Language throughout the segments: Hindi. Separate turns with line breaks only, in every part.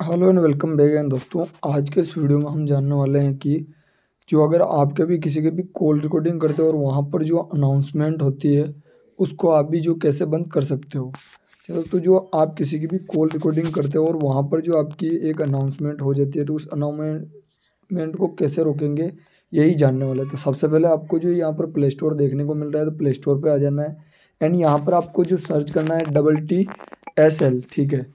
Hello and welcome back and दोस्तों, आज के इस वीडियो में हम जानने वाले हैं कि जो अगर आपके भी किसी के भी कॉल रिकॉर्डिंग करते हो और वहाँ पर जो अनाउंसमेंट होती है, उसको आप भी जो कैसे बंद कर सकते हो? चलो तो जो आप किसी की भी कॉल रिकॉर्डिंग करते हो और वहाँ पर जो आपकी एक अनाउंसमेंट हो जाती है तो उस अनाउंसमेंट को कैसे रोकेंगे, यही जानने वाला है। तो सबसे पहले आपको जो यहाँ पर प्ले स्टोर देखने को मिल रहा है तो प्ले स्टोर पर आ जाना है। एंड यहाँ पर आपको जो सर्च करना है डबल टी एस एल ठीक है?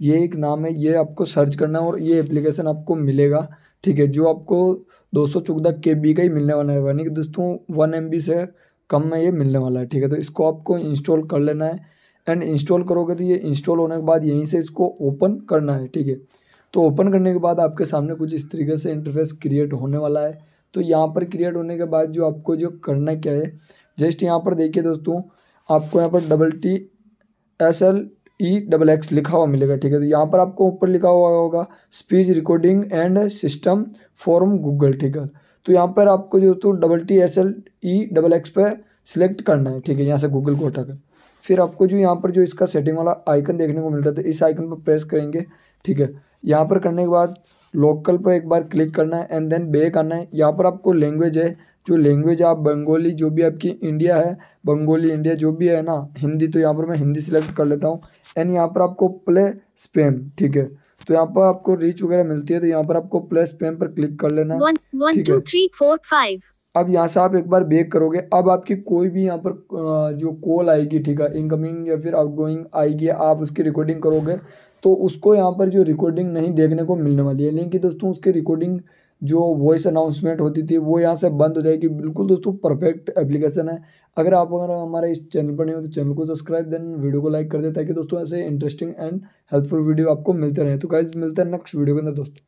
ये एक नाम है, ये आपको सर्च करना है और ये एप्लीकेशन आपको मिलेगा। ठीक है, जो आपको दो सौ चौदह के बी का ही मिलने वाला है। यानी कि दोस्तों वन एम बी से कम में ये मिलने वाला है। ठीक है तो इसको आपको इंस्टॉल कर लेना है। एंड इंस्टॉल करोगे तो ये इंस्टॉल होने के बाद यहीं से इसको ओपन करना है। ठीक है तो ओपन करने के बाद आपके सामने कुछ इस तरीके से इंटरफेस क्रिएट होने वाला है। तो यहाँ पर क्रिएट होने के बाद जो आपको जो करना क्या है जस्ट यहाँ पर देखिए दोस्तों, आपको यहाँ पर double T S L E double X लिखा हुआ मिलेगा, ठीक है? तो यहाँ पर आपको ऊपर लिखा हुआ होगा speech recording and system form Google ठीक है? तो यहाँ पर आपको जो तो double T S L E double X पर सिलेक्ट करना है, ठीक है? यहाँ से गूगल को हटाकर फिर आपको जो यहाँ पर जो इसका सेटिंग वाला आइकन देखने को मिल रहा था इस आइकन पर प्रेस करेंगे, ठीक है? यहाँ पर करने के बाद लोकल पर एक बार क्लिक करना है एंड देन बैक आना है। यहाँ पर आपको लैंग्वेज है जो लैंग्वेज आप बंगोली जो भी आपकी इंडिया है बंगोली इंडिया जो भी है ना हिंदी तो यहाँ पर मैं हिंदी सिलेक्ट कर लेता हूँ। एंड यहाँ पर आपको प्ले स्पेम ठीक है? तो यहाँ पर आपको रीच वगैरह मिलती है तो यहाँ पर आपको प्ले स्पेम पर क्लिक कर लेना है। अब यहाँ से आप एक बार बेक करोगे। अब आपकी कोई भी यहाँ पर जो कॉल आएगी, ठीक है इनकमिंग या फिर आउटगोइंग आएगी, आप उसकी रिकॉर्डिंग करोगे तो उसको यहाँ पर जो रिकॉर्डिंग नहीं देखने को मिलने वाली है। लेकिन दोस्तों, उसकी रिकॉर्डिंग जो वॉइस अनाउंसमेंट होती थी, वो यहाँ से बंद हो जाएगी। बिल्कुल दोस्तों परफेक्ट एप्लीकेशन है। अगर आप अगर हमारे इस चैनल पर नहीं हो तो चैनल को सब्सक्राइब देन वीडियो को लाइक कर दे, ताकि दोस्तों ऐसे इंटरेस्टिंग एंड हेल्पफुल वीडियो आपको मिलते रहे। तो गाइज़ मिलते हैं नेक्स्ट वीडियो के अंदर, दोस्तों।